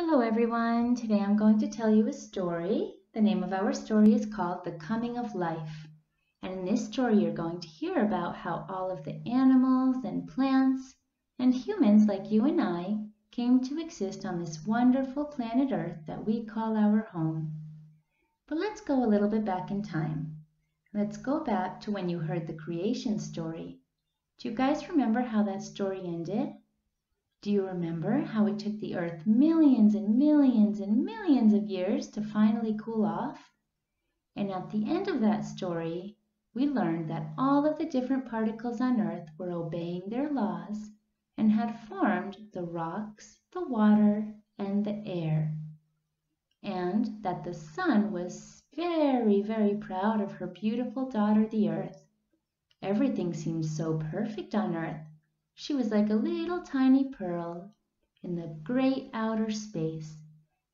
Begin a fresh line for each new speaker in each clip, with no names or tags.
Hello everyone. Today I'm going to tell you a story. The name of our story is called The Coming of Life. And in this story you're going to hear about how all of the animals and plants and humans like you and I came to exist on this wonderful planet Earth that we call our home. But let's go a little bit back in time. Let's go back to when you heard the creation story. Do you guys remember how that story ended? Do you remember how it took the Earth millions and millions and millions of years to finally cool off? And at the end of that story, we learned that all of the different particles on Earth were obeying their laws and had formed the rocks, the water, and the air. And that the sun was very, very proud of her beautiful daughter, the Earth. Everything seemed so perfect on Earth she was like a little tiny pearl in the great outer space,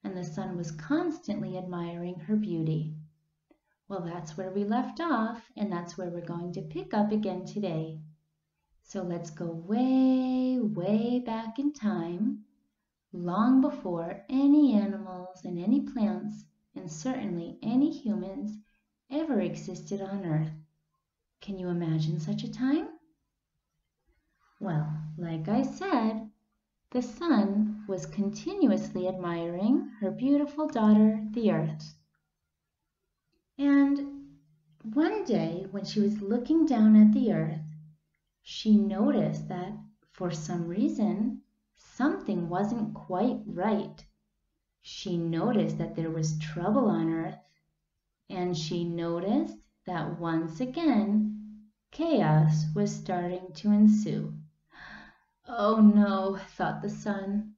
and the sun was constantly admiring her beauty. Well, that's where we left off, and that's where we're going to pick up again today. So let's go way, way back in time, long before any animals and any plants, and certainly any humans, ever existed on Earth. Can you imagine such a time? Well, like I said, the sun was continuously admiring her beautiful daughter, the earth. And one day, when she was looking down at the earth, she noticed that for some reason, something wasn't quite right. She noticed that there was trouble on earth, and she noticed that once again, chaos was starting to ensue. Oh no, thought the sun.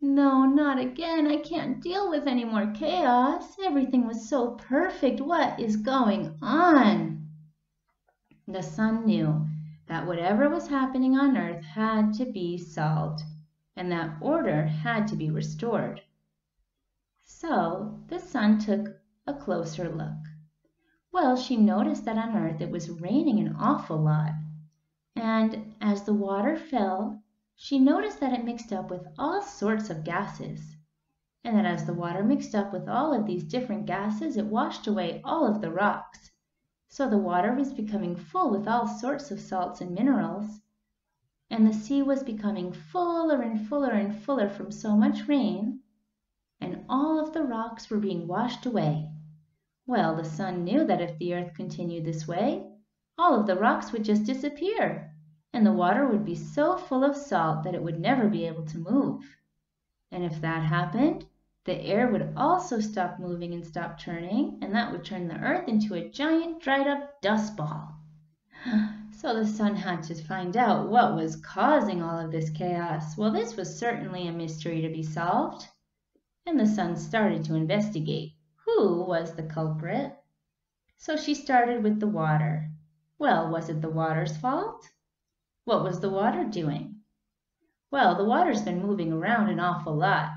No, not again. I can't deal with any more chaos. Everything was so perfect. What is going on? The sun knew that whatever was happening on earth had to be solved and that order had to be restored. So the sun took a closer look. Well, she noticed that on earth it was raining an awful lot and as the water fell, she noticed that it mixed up with all sorts of gases, and that as the water mixed up with all of these different gases, it washed away all of the rocks. So the water was becoming full with all sorts of salts and minerals, and the sea was becoming fuller and fuller and fuller from so much rain, and all of the rocks were being washed away. Well, the sun knew that if the earth continued this way, all of the rocks would just disappear, and the water would be so full of salt that it would never be able to move. And if that happened, the air would also stop moving and stop turning, and that would turn the earth into a giant dried up dust ball. So the sun had to find out what was causing all of this chaos. Well, this was certainly a mystery to be solved. And the sun started to investigate who was the culprit. So she started with the water. Well, was it the water's fault? What was the water doing? Well, the water's been moving around an awful lot.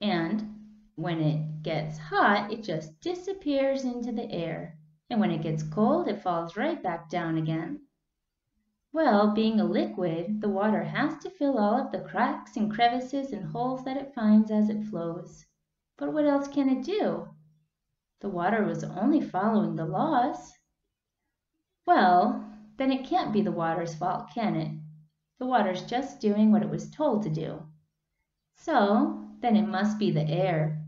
And when it gets hot, it just disappears into the air. And when it gets cold, it falls right back down again. Well, being a liquid, the water has to fill all of the cracks and crevices and holes that it finds as it flows. But what else can it do? The water was only following the laws. Well, then it can't be the water's fault, can it? The water's just doing what it was told to do. So, then it must be the air.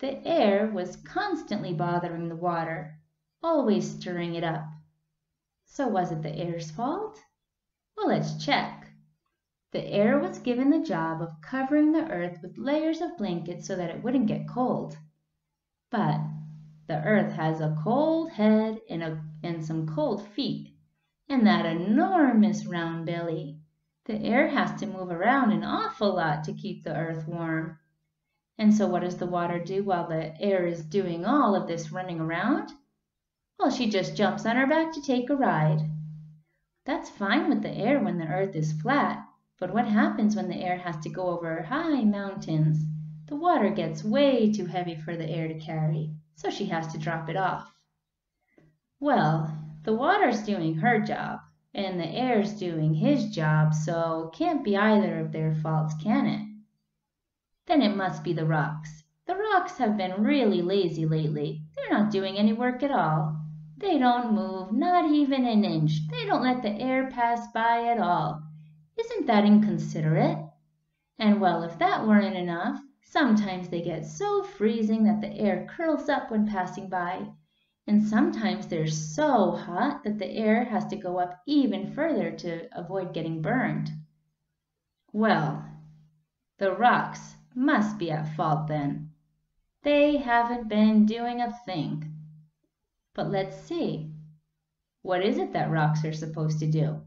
The air was constantly bothering the water, always stirring it up. So was it the air's fault? Well, let's check. The air was given the job of covering the earth with layers of blankets so that it wouldn't get cold. But the earth has a cold head and, a, and some cold feet, and that enormous round belly. The air has to move around an awful lot to keep the earth warm. And so what does the water do while the air is doing all of this running around? Well, she just jumps on her back to take a ride. That's fine with the air when the earth is flat, but what happens when the air has to go over high mountains? The water gets way too heavy for the air to carry so she has to drop it off. Well, the water's doing her job, and the air's doing his job, so can't be either of their faults, can it? Then it must be the rocks. The rocks have been really lazy lately. They're not doing any work at all. They don't move, not even an inch. They don't let the air pass by at all. Isn't that inconsiderate? And well, if that weren't enough, sometimes they get so freezing that the air curls up when passing by. And sometimes they're so hot that the air has to go up even further to avoid getting burned. Well, the rocks must be at fault then. They haven't been doing a thing. But let's see. What is it that rocks are supposed to do?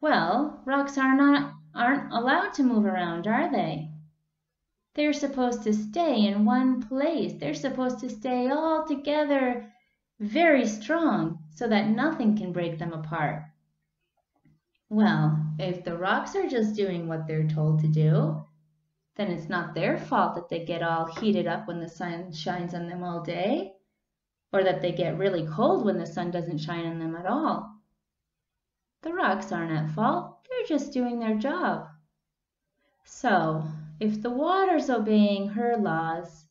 Well, rocks are not aren't allowed to move around, are they? They're supposed to stay in one place. They're supposed to stay all together very strong so that nothing can break them apart. Well, if the rocks are just doing what they're told to do, then it's not their fault that they get all heated up when the sun shines on them all day, or that they get really cold when the sun doesn't shine on them at all. The rocks aren't at fault, they're just doing their job. So, if the water's obeying her laws,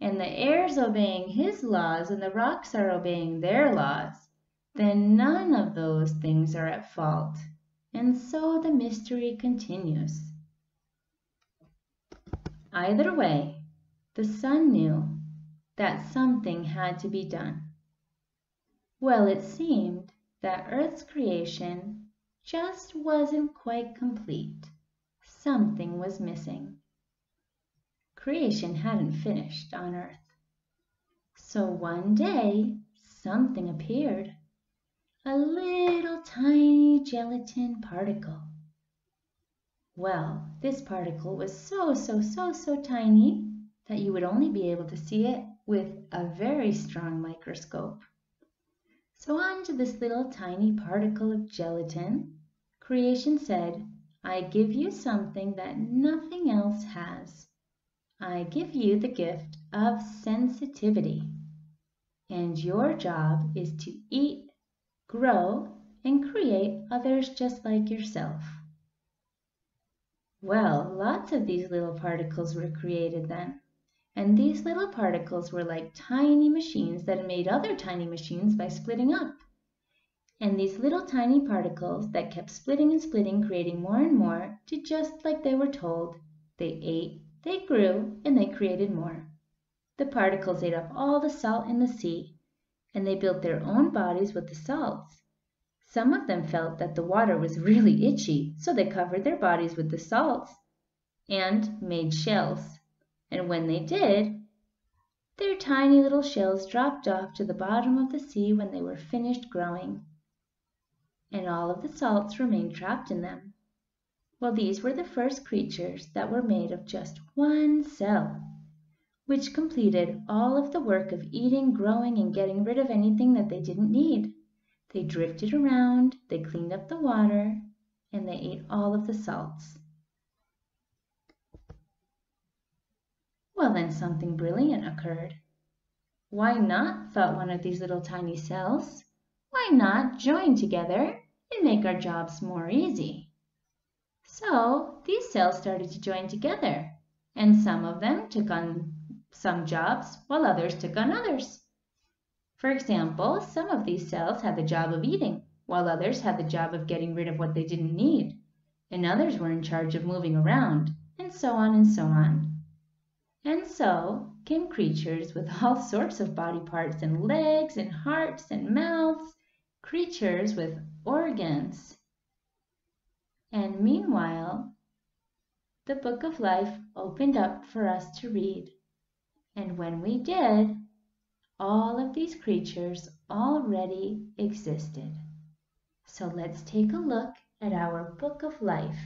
and the air's obeying his laws, and the rocks are obeying their laws, then none of those things are at fault. And so the mystery continues. Either way, the sun knew that something had to be done. Well, it seemed that Earth's creation just wasn't quite complete. Something was missing. Creation hadn't finished on Earth. So one day, something appeared. A little tiny gelatin particle. Well, this particle was so, so, so, so tiny that you would only be able to see it with a very strong microscope. So onto this little tiny particle of gelatin, creation said, I give you something that nothing else has. I give you the gift of sensitivity. And your job is to eat, grow, and create others just like yourself. Well, lots of these little particles were created then. And these little particles were like tiny machines that made other tiny machines by splitting up. And these little tiny particles that kept splitting and splitting, creating more and more, did just like they were told. They ate, they grew, and they created more. The particles ate up all the salt in the sea, and they built their own bodies with the salts. Some of them felt that the water was really itchy, so they covered their bodies with the salts and made shells. And when they did, their tiny little shells dropped off to the bottom of the sea when they were finished growing. And all of the salts remained trapped in them. Well, these were the first creatures that were made of just one cell, which completed all of the work of eating, growing, and getting rid of anything that they didn't need. They drifted around, they cleaned up the water, and they ate all of the salts. Well, then something brilliant occurred. Why not, thought one of these little tiny cells. Why not join together and make our jobs more easy? So these cells started to join together, and some of them took on some jobs while others took on others. For example, some of these cells had the job of eating, while others had the job of getting rid of what they didn't need, and others were in charge of moving around, and so on and so on. And so came creatures with all sorts of body parts and legs and hearts and mouths, creatures with organs. And meanwhile, the book of life opened up for us to read. And when we did, all of these creatures already existed. So let's take a look at our book of life.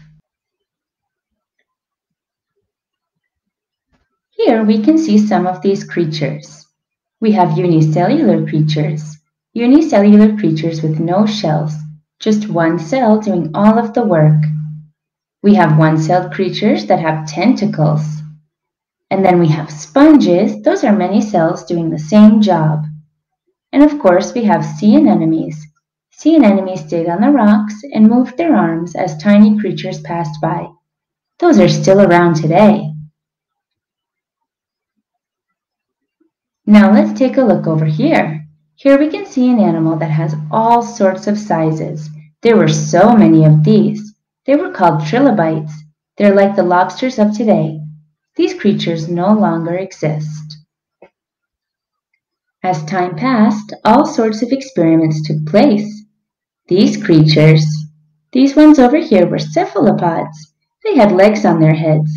Here we can see some of these creatures. We have unicellular creatures, unicellular creatures with no shells, just one cell doing all of the work. We have one-celled creatures that have tentacles. And then we have sponges. Those are many cells doing the same job. And of course, we have sea anemones. Sea anemones dig on the rocks and move their arms as tiny creatures passed by. Those are still around today. Now let's take a look over here. Here we can see an animal that has all sorts of sizes. There were so many of these. They were called trilobites. They're like the lobsters of today. These creatures no longer exist. As time passed, all sorts of experiments took place. These creatures, these ones over here were cephalopods. They had legs on their heads.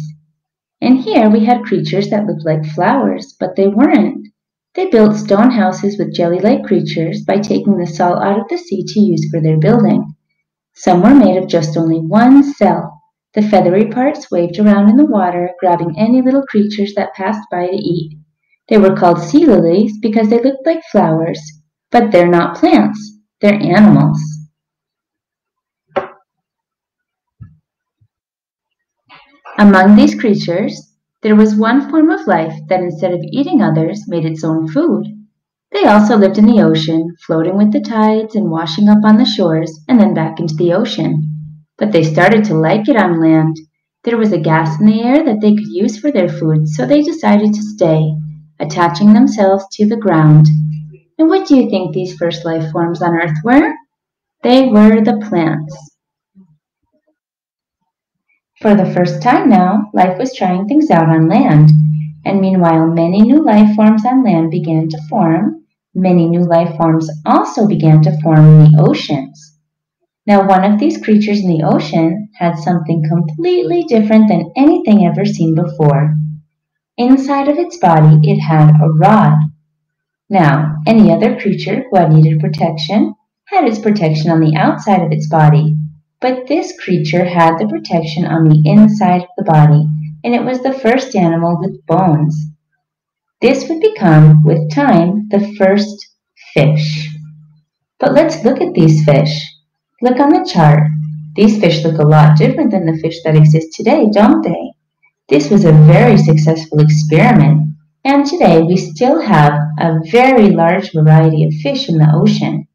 And here we had creatures that looked like flowers, but they weren't. They built stone houses with jelly-like creatures by taking the salt out of the sea to use for their building. Some were made of just only one cell. The feathery parts waved around in the water, grabbing any little creatures that passed by to eat. They were called sea lilies because they looked like flowers, but they're not plants, they're animals. Among these creatures, there was one form of life that instead of eating others made its own food. They also lived in the ocean, floating with the tides and washing up on the shores and then back into the ocean. But they started to like it on land. There was a gas in the air that they could use for their food, so they decided to stay, attaching themselves to the ground. And what do you think these first life forms on Earth were? They were the plants. For the first time now, life was trying things out on land, and meanwhile many new life forms on land began to form, many new life forms also began to form in the oceans. Now one of these creatures in the ocean had something completely different than anything ever seen before. Inside of its body it had a rod. Now, any other creature who had needed protection had its protection on the outside of its body, but this creature had the protection on the inside of the body, and it was the first animal with bones. This would become, with time, the first fish. But let's look at these fish. Look on the chart. These fish look a lot different than the fish that exist today, don't they? This was a very successful experiment, and today we still have a very large variety of fish in the ocean.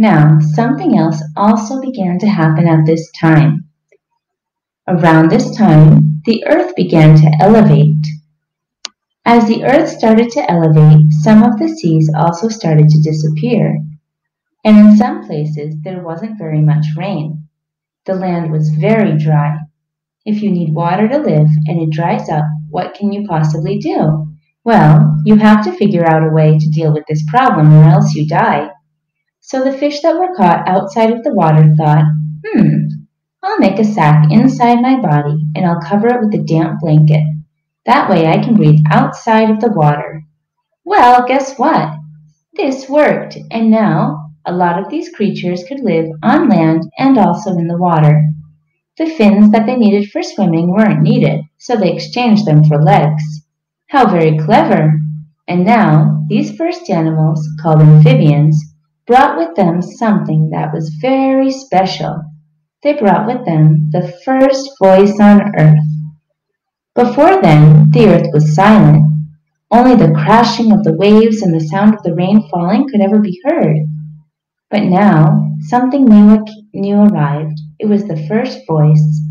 Now, something else also began to happen at this time. Around this time, the earth began to elevate. As the earth started to elevate, some of the seas also started to disappear. And in some places, there wasn't very much rain. The land was very dry. If you need water to live and it dries up, what can you possibly do? Well, you have to figure out a way to deal with this problem or else you die. So the fish that were caught outside of the water thought, hmm, I'll make a sack inside my body and I'll cover it with a damp blanket. That way I can breathe outside of the water. Well, guess what? This worked, and now a lot of these creatures could live on land and also in the water. The fins that they needed for swimming weren't needed, so they exchanged them for legs. How very clever! And now, these first animals, called amphibians, brought with them something that was very special. They brought with them the first voice on earth. Before then, the earth was silent. Only the crashing of the waves and the sound of the rain falling could ever be heard. But now, something new, new arrived. It was the first voice.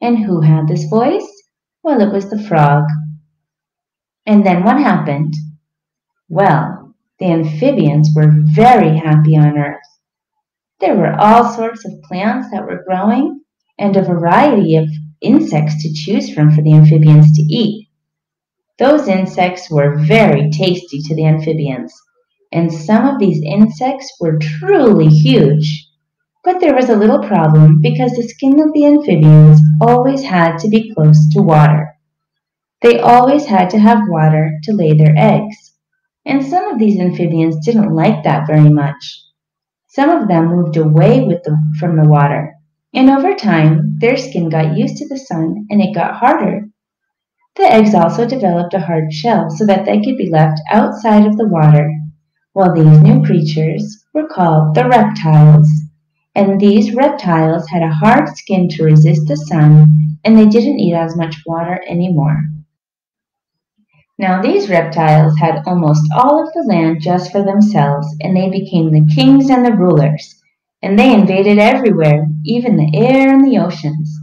And who had this voice? Well, it was the frog. And then what happened? Well, the amphibians were very happy on Earth. There were all sorts of plants that were growing and a variety of insects to choose from for the amphibians to eat. Those insects were very tasty to the amphibians, and some of these insects were truly huge. But there was a little problem because the skin of the amphibians always had to be close to water. They always had to have water to lay their eggs and some of these amphibians didn't like that very much. Some of them moved away the, from the water, and over time their skin got used to the sun and it got harder. The eggs also developed a hard shell so that they could be left outside of the water, while these new creatures were called the reptiles. And these reptiles had a hard skin to resist the sun, and they didn't need as much water anymore. Now these reptiles had almost all of the land just for themselves, and they became the kings and the rulers. And they invaded everywhere, even the air and the oceans.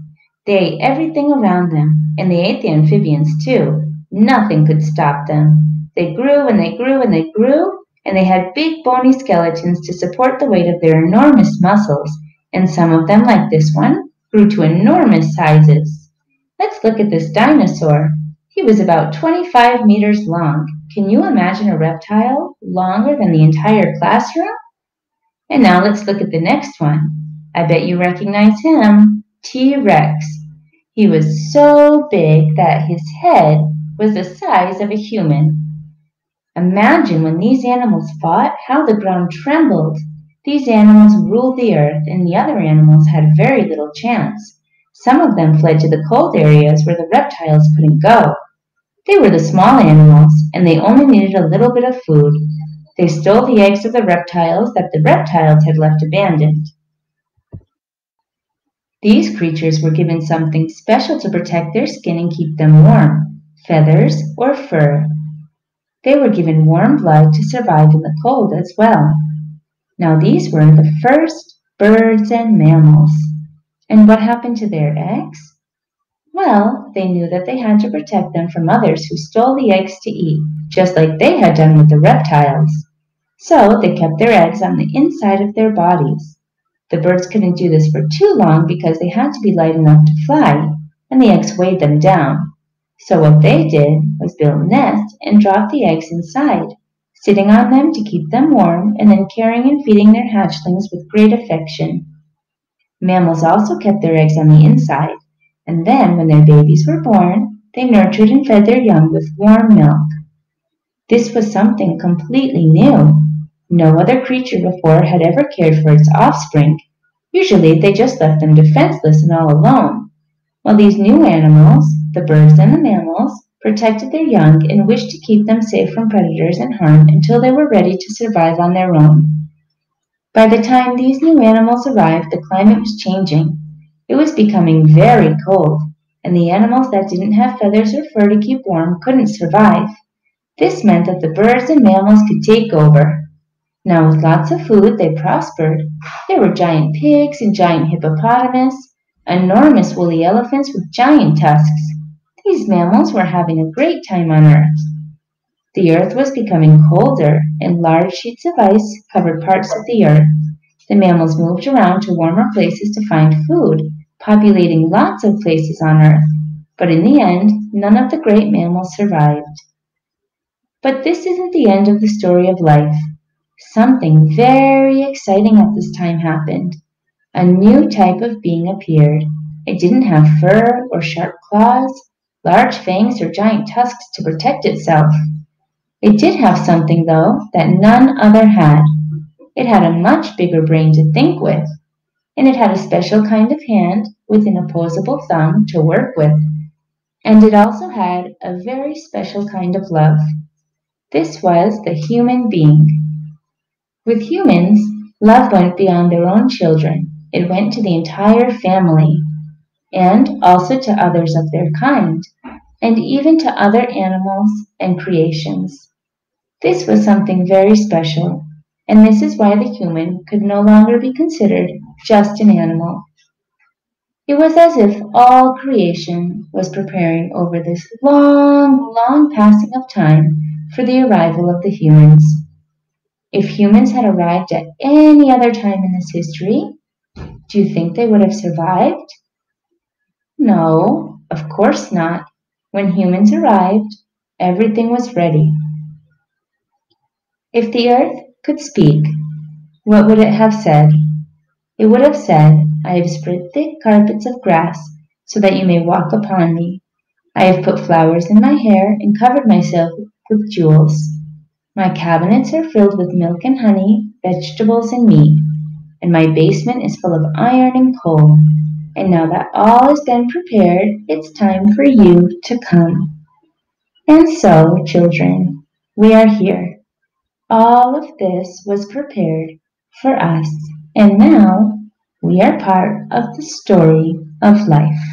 They ate everything around them, and they ate the amphibians too. Nothing could stop them. They grew and they grew and they grew, and they had big bony skeletons to support the weight of their enormous muscles, and some of them, like this one, grew to enormous sizes. Let's look at this dinosaur. He was about 25 meters long. Can you imagine a reptile longer than the entire classroom? And now let's look at the next one. I bet you recognize him, T-Rex. He was so big that his head was the size of a human. Imagine when these animals fought, how the ground trembled. These animals ruled the earth, and the other animals had very little chance. Some of them fled to the cold areas where the reptiles couldn't go. They were the small animals, and they only needed a little bit of food. They stole the eggs of the reptiles that the reptiles had left abandoned. These creatures were given something special to protect their skin and keep them warm feathers or fur. They were given warm blood to survive in the cold as well. Now, these were the first birds and mammals. And what happened to their eggs? Well, they knew that they had to protect them from others who stole the eggs to eat, just like they had done with the reptiles. So they kept their eggs on the inside of their bodies. The birds couldn't do this for too long because they had to be light enough to fly, and the eggs weighed them down. So what they did was build nests and drop the eggs inside, sitting on them to keep them warm, and then caring and feeding their hatchlings with great affection. Mammals also kept their eggs on the inside, and then, when their babies were born, they nurtured and fed their young with warm milk. This was something completely new. No other creature before had ever cared for its offspring. Usually they just left them defenseless and all alone. While these new animals, the birds and the mammals, protected their young and wished to keep them safe from predators and harm until they were ready to survive on their own. By the time these new animals arrived, the climate was changing. It was becoming very cold, and the animals that didn't have feathers or fur to keep warm couldn't survive. This meant that the birds and mammals could take over. Now, with lots of food, they prospered. There were giant pigs and giant hippopotamus, enormous woolly elephants with giant tusks. These mammals were having a great time on Earth. The Earth was becoming colder, and large sheets of ice covered parts of the Earth. The mammals moved around to warmer places to find food, populating lots of places on Earth. But in the end, none of the great mammals survived. But this isn't the end of the story of life. Something very exciting at this time happened. A new type of being appeared. It didn't have fur or sharp claws, large fangs, or giant tusks to protect itself. It did have something, though, that none other had. It had a much bigger brain to think with, and it had a special kind of hand with an opposable thumb to work with, and it also had a very special kind of love. This was the human being. With humans, love went beyond their own children. It went to the entire family, and also to others of their kind, and even to other animals and creations. This was something very special and this is why the human could no longer be considered just an animal. It was as if all creation was preparing over this long, long passing of time for the arrival of the humans. If humans had arrived at any other time in this history, do you think they would have survived? No, of course not. When humans arrived, everything was ready. If the earth could speak, what would it have said? It would have said, I have spread thick carpets of grass so that you may walk upon me. I have put flowers in my hair and covered myself with jewels. My cabinets are filled with milk and honey, vegetables and meat, and my basement is full of iron and coal. And now that all has been prepared, it's time for you to come. And so, children, we are here all of this was prepared for us, and now we are part of the story of life.